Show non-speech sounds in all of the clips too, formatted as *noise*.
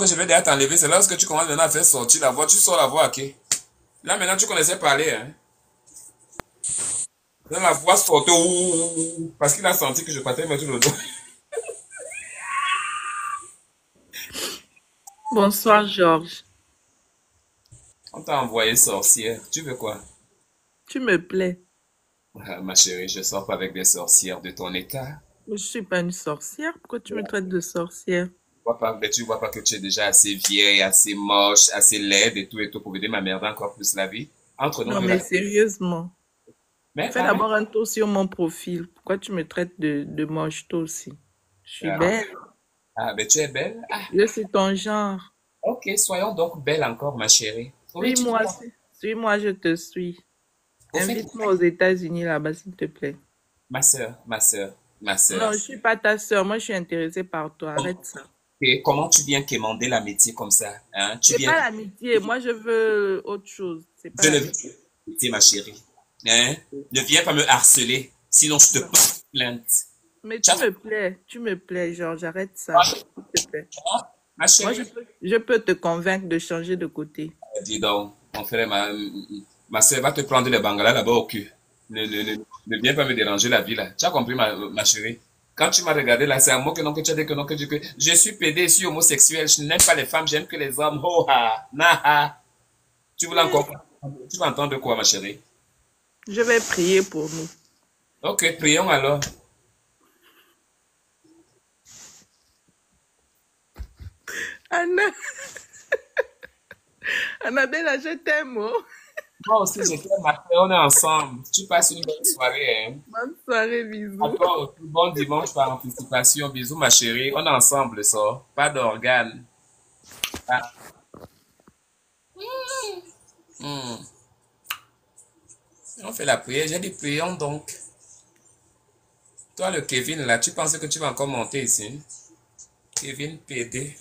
que je vais déjà t'enlever, c'est lorsque tu commences maintenant à faire sortir la voix. Tu sors la voix, ok? Là, maintenant, tu connaissais parler, hein? Là, la voix sortait, parce qu'il a senti que je partais mettre le dos. *laughs* Bonsoir, Georges. On t'a envoyé sorcière. Tu veux quoi? Tu me plais. Ah, ma chérie, je sors pas avec des sorcières de ton état. Mais je suis pas une sorcière. Pourquoi tu me traites de sorcière? Tu vois pas, tu vois pas que tu es déjà assez vieille, assez moche, assez laide et tout et tout pour venir m'emmerder encore plus la vie? Entre nous, Non, mais sérieusement. Mais, Fais ah, d'abord un tour sur mon profil. Pourquoi tu me traites de, de moche toi aussi? Je suis ah, belle. ah, mais tu es belle. Ah, Je suis ton genre. ok, soyons donc belles encore, ma chérie. Suis-moi, suis-moi, je te suis. Invite-moi aux États-Unis là-bas, s'il te plaît. ma soeur, ma soeur, ma Non, soeur. je suis pas ta sœur. Moi, je suis intéressée par toi. Arrête ça. Et comment tu viens quémander l'amitié comme ça? Hein? Tu C'est viens. pas l'amitié. Moi, je veux autre chose. Pas Je ne veux l'amitié. pas t'écouter, ma chérie. Hein? Ne viens pas me harceler, sinon je te porte plainte. Mais Tu me plais. Tu me plais, Georges. Arrête ça. Ah, S'il te plaît. ah, ma Moi, je peux, je peux te convaincre de changer de côté. Dis donc, mon frère, ma, ma soeur va te prendre les bangalas là-bas au cul. Ne, ne, ne, ne viens pas me déranger la vie là. Tu as compris, ma, ma chérie? Quand tu m'as regardé là, c'est à moi que non, que tu as dit que non, que, tu- que je suis pédé, je suis homosexuel, je n'aime pas les femmes, j'aime que les hommes. Oh ha, na ha. Tu voulais encore? Tu vas entendre quoi, ma chérie? Je vais prier pour nous. Ok, prions alors. Anna, *laughs* Annabella, je t'aime. oh. Moi aussi, je t'aime, ma on est ensemble. Tu passes une bonne soirée, hein. Bonne soirée, À bisous. toi aussi, bon dimanche par anticipation. Bisous, ma chérie. On est ensemble, ça. Pas d'organes. Ah. Hmm. On fait la prière. J'ai dit prions donc. Toi, le Kevin, là, tu penses que tu vas encore monter ici? Kevin PD.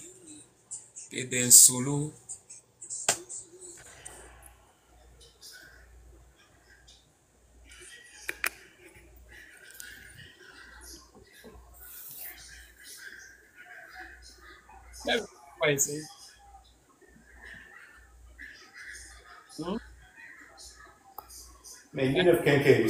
PD Soulou. Deve aparecer. Hum? Medida quem quer ir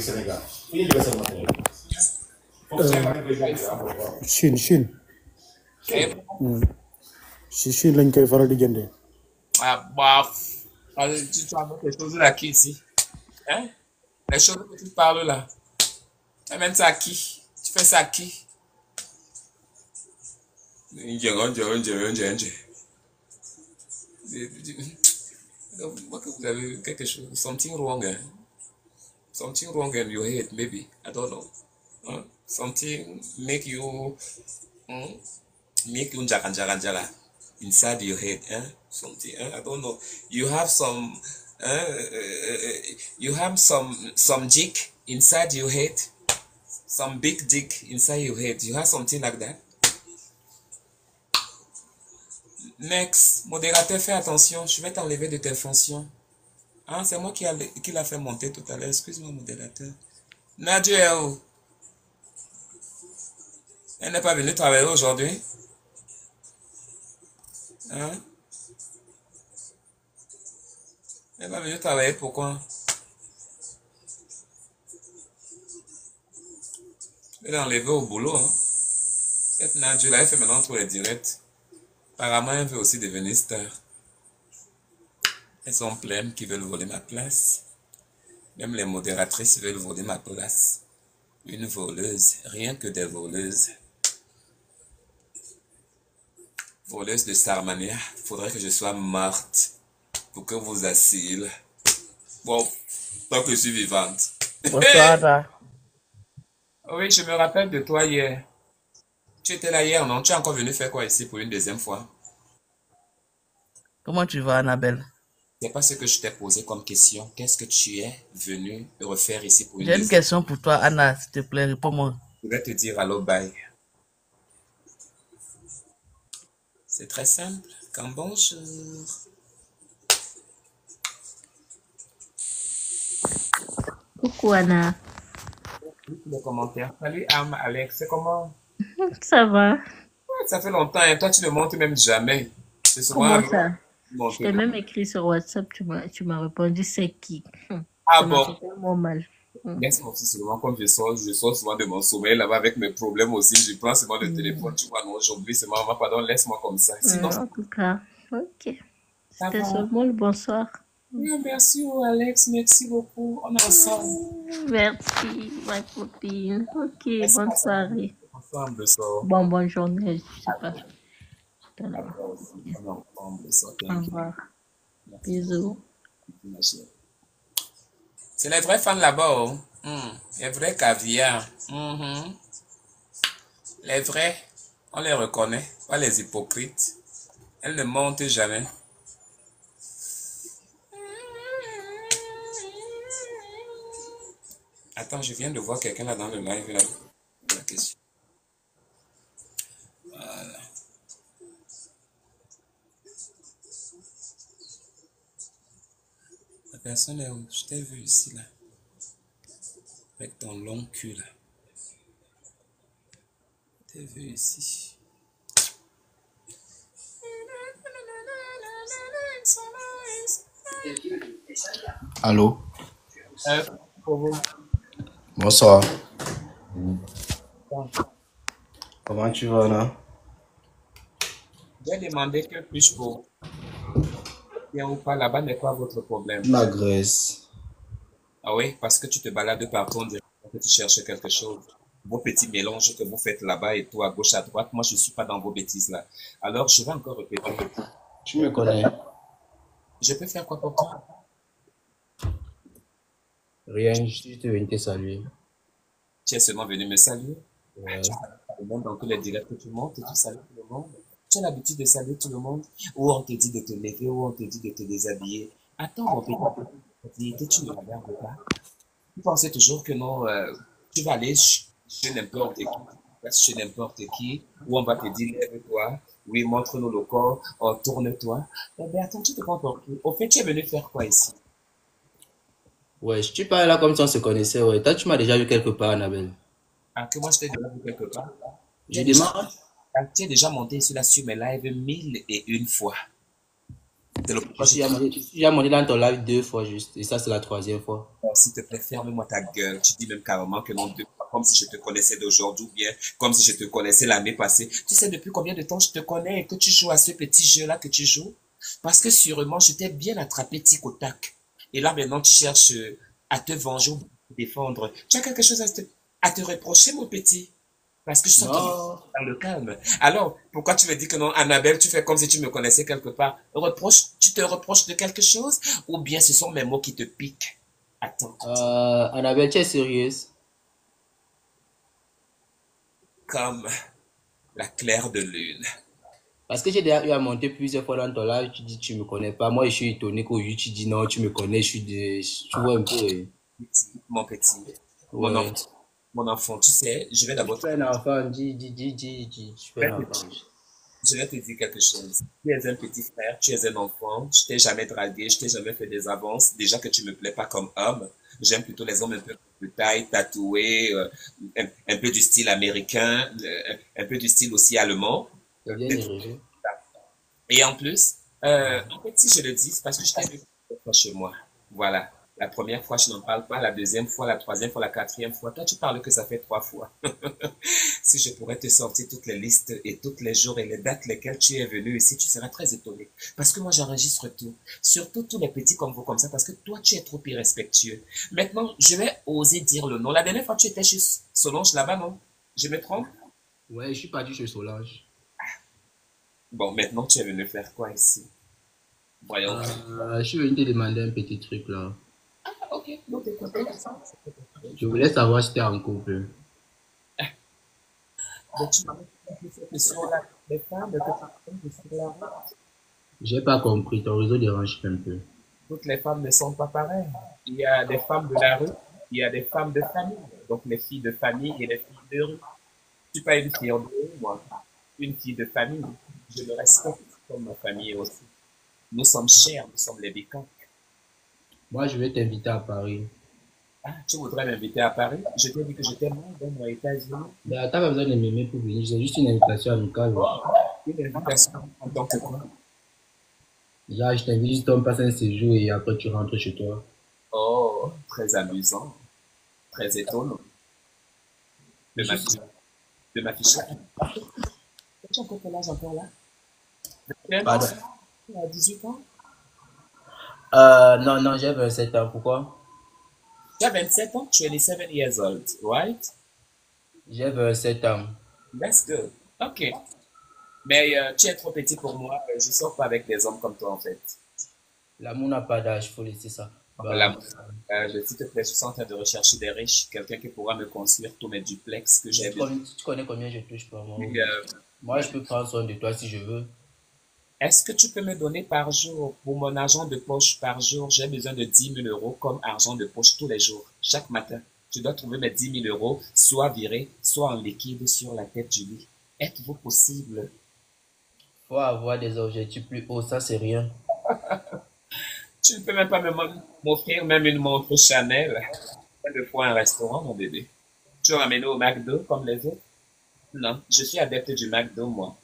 lañ koy faral di jëndee. ah bah, tu parles des choses là qui ici, hein? Les choses que tu parles là, même ça qui, tu fais ça qui? Que vous avez quelque chose, something wrong, hein? Something wrong in your head, maybe. I don't know. Huh? Something make you, hmm? make you njaka, njaka, njaka inside your head, eh? Something, eh? I don't know. You have some, uh, uh, you have some, some dick inside your head, some big dick inside your head. You have something like that. Next, modérateur, fais attention. Je vais t'enlever de tes fonctions. Ah, c'est moi qui, l'a fait monter tout à l'heure. Excuse-moi, modérateur. Nadia, elle n'est pas venue travailler aujourd'hui. Hein? Elle va venir travailler pourquoi? Elle est enlevée au boulot. Hein? Cette Nadia là, elle fait maintenant tous les directs. Apparemment, elle veut aussi devenir star. Elles sont pleines qui veulent voler ma place. Même les modératrices veulent voler ma place. Une voleuse, rien que des voleuses. Voleuse de Starmania, faudrait que je sois morte pour que vous assile. Bon, tant que je suis vivante. Bonsoir. *laughs* Oui, je me rappelle de toi hier. Tu étais là hier, non? Tu es encore venu faire quoi ici pour une deuxième fois? Comment tu vas, Annabelle? C'est pas ce que je t'ai posé comme question. Qu'est-ce que tu es venu refaire ici pour une J'ai une deuxième question pour toi, Anna, s'il te plaît, réponds-moi. Je vais te dire allô, bye. C'est très simple. Quand bonjour. Coucou Anna, Les commentaires. Salut, Am, Alex, c'est comment? *laughs* ça va? Ça fait longtemps, et toi, tu ne montes même jamais. C'est souvent Comment ça? Je t'ai même écrit sur WhatsApp, tu m'as tu m'as répondu c'est qui? Hum, Ah Ça bon, tellement mal. Hum. laisse-moi aussi souvent, comme je sors, je sors souvent de mon sommeil là-bas avec mes problèmes aussi. Je prends souvent le téléphone, tu vois, non, j'oublie, c'est maman, pardon, laisse-moi comme ça. Sinon, Hum, En tout cas, ok. ça C'était va. seulement le bonsoir. Oui, merci, oh, Alex, merci beaucoup. On est ensemble. Merci, ma copine. Ok, Merci. bonne soirée. Ensemble, ça. Bon, bonne journée, je sais pas. Au revoir. Bisous. C'est les vrais fans là-bas, oh. Hmm, Les vrais caviar. Mhm. Les vrais, on les reconnaît, pas les hypocrites. Elles ne mentent jamais. Attends, je viens de voir quelqu'un là dans le live là. La question. Personne est où? Je t'ai vu ici là. Avec ton long cul là. Je t'ai vu ici. Allô, Euh, pour vous. bonsoir. Comment tu vas là? J'ai demandé que puis-je pour bien ou pas là-bas n'est pas votre problème. La Grèce. Ah oui, parce que tu te balades partout, on dirait que tu cherches quelque chose. Vos petits mélanges que vous faites là-bas et tout à gauche, à droite, moi je suis pas dans vos bêtises là. Alors je vais encore répéter. Tu me connais? Je peux faire quoi pour toi? Rien, je suis venu te saluer. Tu es seulement venu me saluer? Ouais. Tu salues tout le monde dans tous les directs que tu montes, tu salues tout le monde. Tu as l'habitude de saluer tout le monde, ou on te dit de te lever, ou on te dit de te déshabiller. Attends, mon petit, tu ne regardes pas. Tu pensais toujours que non, euh, tu vas aller ch- chez n'importe qui, chez n'importe qui, où on va te dire lève-toi, oui, montre-nous le corps, oh, tourne-toi. Eh bien, attends, tu te prends pour qui? Au fait, tu es venu faire quoi ici? Ouais, je suis pas là comme si on se connaissait. Ouais. Toi, tu m'as déjà vu quelque part, Annabelle. Ah, que moi je t'ai déjà vu quelque part? Je Tu demande. Tu es déjà monté sur la sur mes lives mille et une fois. C'est le Parce qu'il y a monté dans ton live deux fois juste. Et ça, c'est la troisième fois. Oh, S'il te plaît, ferme-moi ta gueule. Tu dis même carrément que non, deux fois, comme si je te connaissais d'aujourd'hui ou bien comme si je te connaissais l'année passée. Tu sais depuis combien de temps je te connais et que tu joues à ce petit jeu-là que tu joues? Parce que sûrement, je t'ai bien attrapé tic au tac. Et là, maintenant, tu cherches à te venger ou à te défendre. Tu as quelque chose à te, à te reprocher, mon petit? Parce que je sens dans le calme. Alors, pourquoi tu me dis que non, Annabelle, tu fais comme si tu me connaissais quelque part? Reproche, tu te reproches de quelque chose? Ou bien ce sont mes mots qui te piquent? Attends. Euh, Annabelle, tu es sérieuse? comme la claire de lune. Parce que j'ai déjà eu à monter plusieurs fois dans ton live, tu dis tu me connais pas. Moi, je suis étonné qu'aujourd'hui tu dis non, tu me connais, je suis de... Tu vois un peu. euh, Petit, Mon petit, mon Ouais. Mon enfant, tu sais, je vais d'abord, Tu es un enfant, dis, dis, dis, dis, dis. Fais un enfant. je vais te dire quelque chose. Tu es un petit frère, tu es un enfant, je t'ai jamais dragué, je t'ai jamais fait des avances. Déjà que tu me plais pas comme homme, j'aime plutôt les hommes un peu de taille, tatoués, euh, un, un peu du style américain, euh, un peu du style aussi allemand. Bien. Et en plus, euh, en fait, si je le dis, c'est parce que je t'ai vu chez moi. Voilà. La première fois, je n'en parle pas. La deuxième fois, la troisième fois, la quatrième fois. Toi, tu parles que ça fait trois fois. *laughs* si je pourrais te sortir toutes les listes et tous les jours et les dates lesquelles tu es venu ici, tu seras très étonné. Parce que moi, j'enregistre tout. Surtout tous les petits comme vous, comme ça, parce que toi, tu es trop irrespectueux. Maintenant, je vais oser dire le nom. La dernière fois, tu étais chez Solange là-bas, non? Je me trompe? Ouais, je suis parti chez Solange. Bon, maintenant, tu es venu faire quoi ici? Voyons. Euh, je suis venu te demander un petit truc là. Ok. Donc, t'es? Je voulais savoir si tu es en couple. J'ai pas compris, ton réseau dérange un peu. Toutes les femmes ne sont pas pareilles. Il y a des femmes de la rue, il y a des femmes de famille. Donc, les filles de famille et les filles de rue. Je suis pas une fille de rue, moi. Une fille de famille. Je me respecte comme ma famille aussi. Nous sommes chers, nous sommes les bécans. Moi, je vais t'inviter à Paris. Ah, tu voudrais m'inviter à Paris? Je t'ai dit que j'étais mort dans aux États-Unis. Mais t'as pas besoin de m'aimer pour venir, c'est juste une invitation amicale. Une invitation en tant que quoi? Là, je t'invite juste, on passe un séjour et après tu rentres chez toi. Oh, très amusant. Très étonnant. De m'afficher. De m'afficher. Tu as encore quel âge encore là? 21 ans Pardon. Tu as 18 ans? Euh, non, non, j'ai 27 ans. Pourquoi? Tu as 27 ans, 27 years old, right? J'ai 27 ans. That's good. Ok. Mais euh, tu es trop petit pour moi. euh, Je sors pas avec des hommes comme toi en fait. L'amour n'a pas d'âge, faut laisser ça. Bah, L'amour. Euh, je s'il te plaît, je suis en train de rechercher des riches, quelqu'un qui pourra me construire tous mes duplex que j'ai tu, connais, combien je touche par mois? Euh, Moi, je peux prendre soin de toi si je veux. Est-ce que tu peux me donner par jour, pour mon argent de poche par jour, j'ai besoin de 10 000 euros comme argent de poche tous les jours, chaque matin. Je dois trouver mes 10 000 euros, soit virés, soit en liquide sur la tête du lit. Êtes-vous possible? Faut avoir des objectifs plus hauts, ça c'est rien. *laughs* Tu ne peux même pas m'offrir même une montre Chanel. Deux fois un restaurant, mon bébé. Tu vas m'amener au McDo comme les autres? Non, je suis adepte du McDo, moi.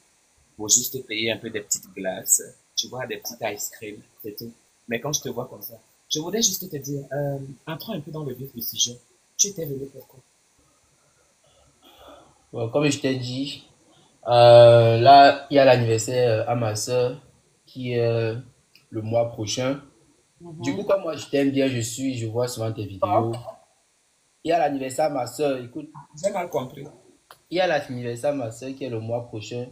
Pour juste payer un peu des petites glaces, tu vois, des petites ice cream, c'est tout. Mais quand je te vois comme ça, je voudrais juste te dire, euh, entrons un peu dans le vif du sujet. Tu étais venu pourquoi? Bon, comme je t'ai dit, euh, là, il y a l'anniversaire euh, à ma soeur qui est euh, le mois prochain. Du coup, comme moi je t'aime bien, je suis, je vois souvent tes vidéos. Il y a l'anniversaire à ma soeur, écoute, J'ai mal compris. il y a l'anniversaire à ma soeur qui est le mois prochain.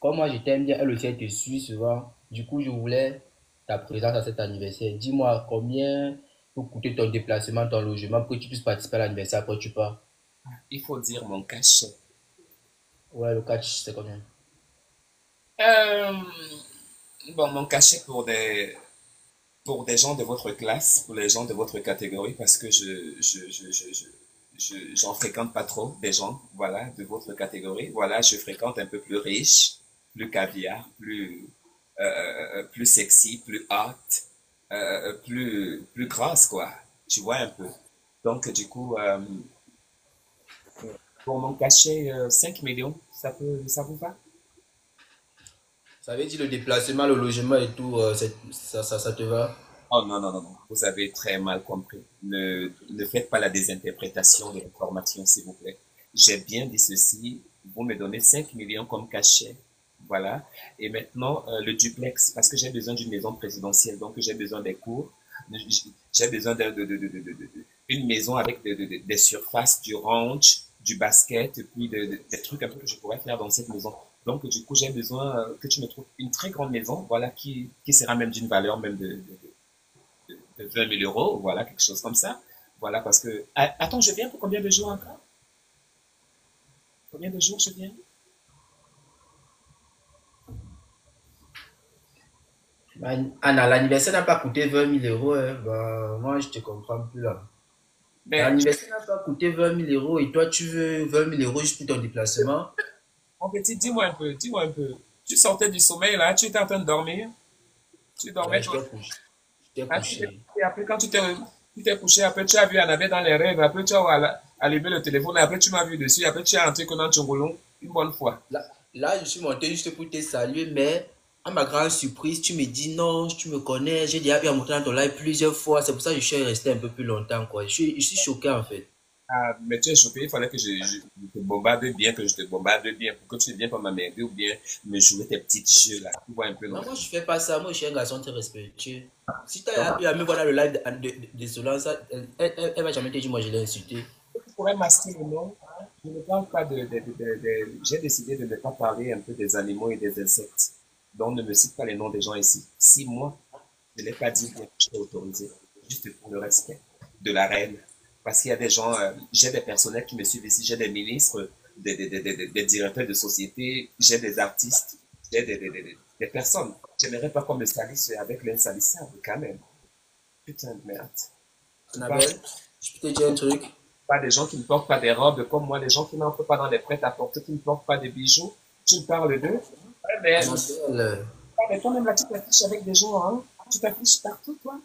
Comme moi je t'aime bien, elle aussi elle te suit souvent. Du coup, je voulais ta présence à cet anniversaire. Dis-moi combien peut coûter ton déplacement, ton logement pour que tu puisses participer à l'anniversaire après tu pars. Il faut dire mon cachet. Ouais, le catch, c'est combien? Euh, bon, mon cachet pour des, pour des gens de votre classe, pour les gens de votre catégorie, parce que je, je, je, je, je, je- j'en fréquente pas trop des gens, voilà, de votre catégorie. Voilà, je fréquente un peu plus riche, plus caviar, plus, euh, plus sexy, plus hot, euh, plus, plus grasse, quoi. Tu vois un peu. Donc, du coup, euh, pour mon cachet, euh, 5 millions, ça peut, ça vous va? Ça veut dire le déplacement, le logement et tout, euh, ça, ça te va? Oh non, non, non, non. Vous avez très mal compris. Ne, ne faites pas la désinterprétation de l'information, s'il vous plaît. J'ai bien dit ceci. Vous me donnez 5 millions comme cachet. Voilà. Et maintenant, euh, le duplex, parce que j'ai besoin d'une maison présidentielle, donc j'ai besoin des cours. J'ai besoin de, de, de, de, maison avec de- de- de- des surfaces, du ranch, du basket, et puis de- de- des trucs un peu que je pourrais faire dans cette maison. Donc, du coup, j'ai besoin euh, que tu me trouves une très grande maison, voilà, qui, qui sera même d'une valeur même de, de, de, de 20 000 euros, voilà, quelque chose comme ça. Voilà, parce que... Ah, Attends, je viens pour combien de jours encore? Combien de jours je viens? Anna, l'anniversaire n'a pas coûté 20 000 euros. hein. Bah, moi, je te comprends plus là. L'anniversaire n'a pas coûté 20 000 euros et toi, tu veux 20 000 euros juste pour ton déplacement. *laughs* mon petit, dis-moi un peu, dis-moi un peu. Tu sortais du sommeil, là, tu étais en train de dormir? Tu dormais, Ouais, je toi? t'ai couché. Je Ah, couché. et après, quand tu t'es, couché, après, tu as vu Annabelle dans les rêves, après, tu as allumé le téléphone, et après, tu m'as vu dessus, après, tu es entré dans Tchongolon une bonne fois. Là, là, je suis monté juste pour te saluer, mais à ma grande surprise, tu me dis non, tu me connais, j'ai déjà vu à monter dans ton live plusieurs fois. C'est pour ça que je suis resté un peu plus longtemps. Quoi. Je, suis, je suis choqué en fait. Ah, mais tu es choqué, il fallait que je, je te bombarde bien, que je te bombarde bien, pour que tu ne viennes pas m'emmerder ou bien me jouer tes petits jeux, là. Tu vois un peu, non? Non, moi, je fais pas ça. Moi, je suis un garçon très respectueux. Si tu as pu à me voir dans le live de, de, de Solange, ça, elle, elle, va jamais te dire, moi, je l'ai insulté. Tu pourrais masquer le nom. Je ne parle pas de- J'ai décidé de ne pas parler un peu des animaux et des insectes. Donc, ne me cite pas les noms des gens ici. Si moi, je ne l'ai pas dit, je t'ai autorisé. Juste pour le respect de la reine. Parce qu'il y a des gens, euh, j'ai des personnels qui me suivent ici, j'ai des ministres, des, des, des, des, des directeurs de société, j'ai des artistes, j'ai des, des, des, des- des personnes. J'aimerais pas qu'on me salisse avec l'insalissable, quand même. Putain de merde. Annabelle, je peux te dire un truc? pas des gens qui ne portent pas des robes comme moi, des gens qui n'entrent pas dans les prêts à porter, qui ne portent pas des bijoux. Tu me parles d'eux? Ouais, mais, Annabelle, ouais, mais toi-même là, tu t'affiches avec des gens, hein. Tu t'affiches partout, toi.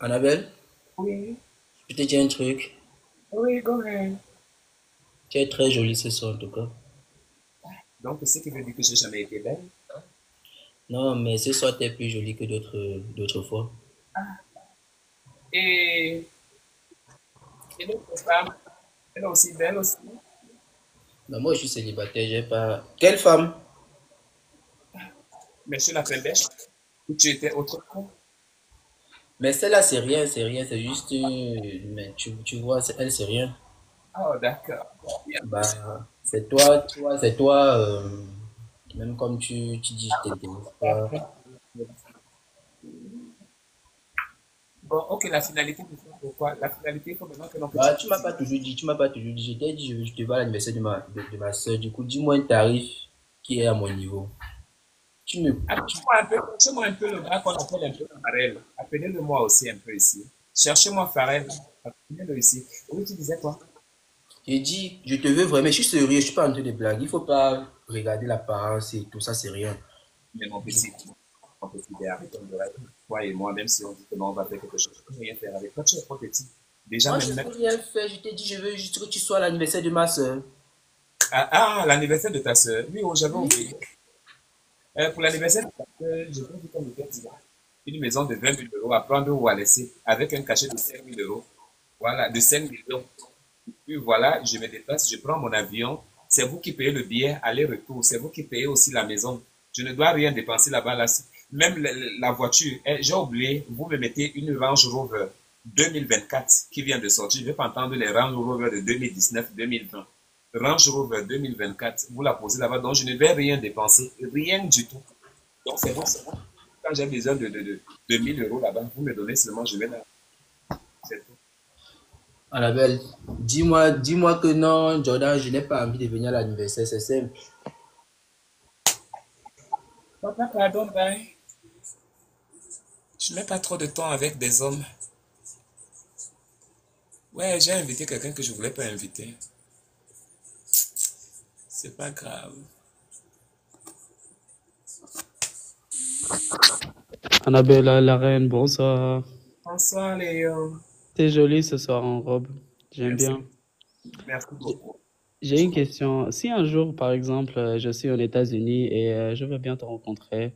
Annabelle, Oui. je peux te dire un truc. Oui, go ahead. Tu es très jolie ce soir en tout cas. Donc, c'est ce qui veut dire que j'ai jamais été belle. Non, mais ce soir, t'es plus jolie que d'autres d'autres fois. Et, et l'autre femme, elle est aussi belle aussi. Non, moi, je suis célibataire, j'ai pas... Quelle femme? Mais je belle. Ou tu étais autre coup. Mais celle-là, c'est rien, c'est rien, c'est juste... euh, Mais tu, tu vois, elle, c'est rien. Oh, d'accord. Bah, c'est toi, toi, c'est toi, euh, même comme tu, tu dis, je t'intéresse pas. Bon, ok, la finalité, faut pourquoi La finalité, faut maintenant que l'on. Bah, tu m'as pas toujours dit, tu m'as pas toujours dit, je t'ai dit, je, je te vais à l'anniversaire de ma, de, de ma soeur, du coup, dis-moi un tarif qui est à mon niveau. Tu me, tu- Appelez-moi un peu, cherchez-moi un peu le gars qu'on appelle un peu Pharrell. Appelez-le moi aussi un peu ici. Cherchez-moi Pharrell. Appelez-le ici. Oui, tu disais quoi? J'ai dit, je te veux vraiment, je suis sérieux, je suis pas en train de blaguer, il faut pas regarder l'apparence et tout ça, c'est rien. Mais mon petit, mon petit gars, arrête de rêve. Toi et moi, même si on dit que non, on va faire quelque chose, je peux rien faire avec toi. Tu es trop petit. Déjà, Moi, je même- peux rien faire, je t'ai dit, je veux juste que tu sois à l'anniversaire de ma soeur. Ah, ah, l'anniversaire de ta soeur. Oui, oh, j'avais oublié. Euh, pour l'anniversaire de ta soeur, je dire qu'on me fait une maison de 20 000 euros à prendre ou à laisser avec un cachet de 5 000 euros. Voilà, de 5 millions. Puis voilà, je me déplace, je prends mon avion. C'est vous qui payez le billet aller-retour. C'est vous qui payez aussi la maison. Je ne dois rien dépenser là-bas. Là. Même la, la voiture, eh, j'ai oublié, vous me mettez une Range Rover 2024 qui vient de sortir. Je ne vais pas entendre les Range Rover de 2019-2020. Range Rover 2024, vous la posez là-bas. Donc, je ne vais rien dépenser. Rien du tout. Donc, c'est bon, c'est bon. Quand j'ai besoin de, de, de, de 1000 euros là-bas, vous me donnez seulement, je vais là. C'est tout. Annabelle, dis-moi, dis-moi que non, Jordan, je n'ai pas envie de venir à l'anniversaire, c'est simple. Papa, pardon, bye. Je mets pas trop de temps avec des hommes. Ouais, j'ai invité quelqu'un que je voulais pas inviter. C'est pas grave. Annabelle, la reine, bonsoir. Bonsoir, Léo. T'es jolie ce soir en robe. J'aime bien. Merci beaucoup. J'ai une question. Si un jour, par exemple, euh, je suis aux États-Unis et euh, je veux bien te rencontrer,